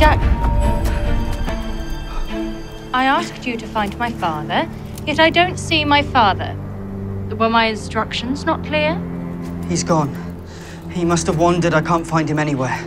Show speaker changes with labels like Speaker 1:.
Speaker 1: Jack, I asked you to find my father, yet I don't see my father. Were my instructions not clear?
Speaker 2: He's gone. He must have wandered. I can't find him anywhere.